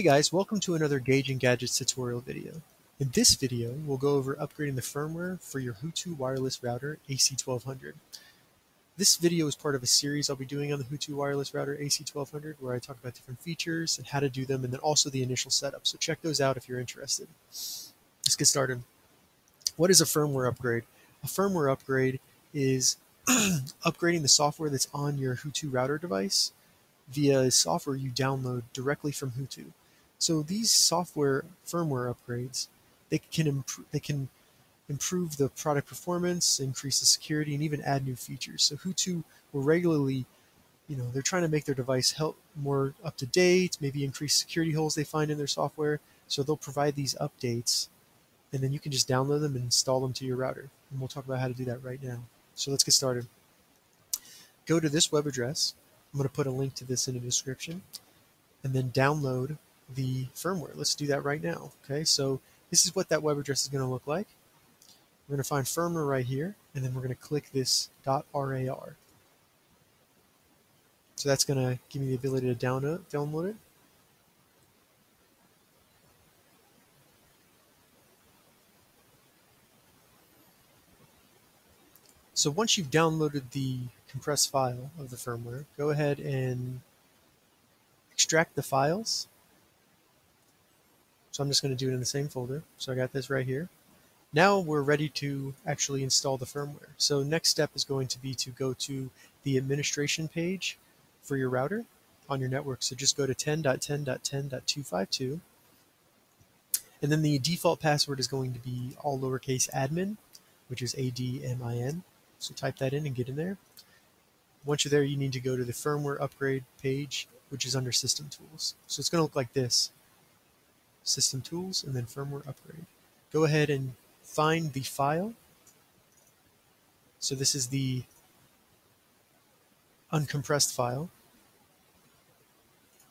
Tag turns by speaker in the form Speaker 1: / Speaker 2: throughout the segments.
Speaker 1: Hey guys, welcome to another Gauging Gadgets tutorial video. In this video, we'll go over upgrading the firmware for your HooToo wireless router AC1200. This video is part of a series I'll be doing on the HooToo wireless router AC1200 where I talk about different features and how to do them and then also the initial setup. So check those out if you're interested. Let's get started. What is a firmware upgrade? A firmware upgrade is upgrading the software that's on your HooToo router device via software you download directly from HooToo. So these software firmware upgrades, they can improve, they can improve the product performance, increase the security, and even add new features. So HooToo will regularly, you know, they're trying to make their device help more up to date, maybe increase security holes they find in their software. So they'll provide these updates, and then you can just download them and install them to your router. And we'll talk about how to do that right now. So let's get started. Go to this web address. I'm going to put a link to this in the description, and then download the firmware. Let's do that right now. Okay, so this is what that web address is going to look like. We're going to find firmware right here, and then we're going to click this .rar. So that's going to give me the ability to download, download it. So once you've downloaded the compressed file of the firmware, go ahead and extract the files so I'm just going to do it in the same folder. So I got this right here. Now we're ready to actually install the firmware. So next step is going to be to go to the administration page for your router on your network. So just go to 10.10.10.252 and then the default password is going to be all lowercase admin, which is A-D-M-I-N. So type that in and get in there. Once you're there, you need to go to the firmware upgrade page, which is under system tools. So it's going to look like this. System Tools, and then Firmware Upgrade. Go ahead and find the file. So this is the uncompressed file.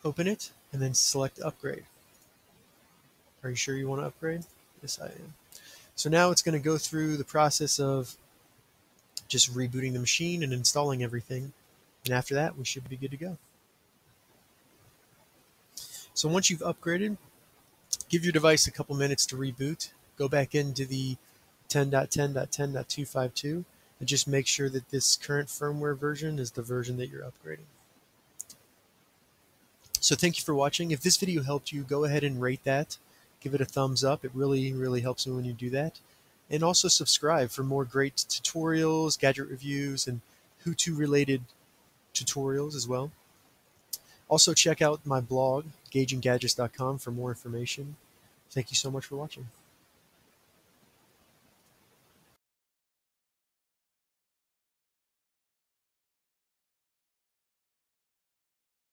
Speaker 1: Open it, and then select Upgrade. Are you sure you want to upgrade? Yes, I am. So now it's going to go through the process of just rebooting the machine and installing everything. And after that, we should be good to go. So once you've upgraded, give your device a couple minutes to reboot. Go back into the 10.10.10.252 and just make sure that this current firmware version is the version that you're upgrading. So thank you for watching. If this video helped you, go ahead and rate that. Give it a thumbs up. It really, really helps me when you do that. And also subscribe for more great tutorials, gadget reviews, and HooToo related tutorials as well. Also check out my blog, gauginggadgets.com for more information. Thank you so much for watching.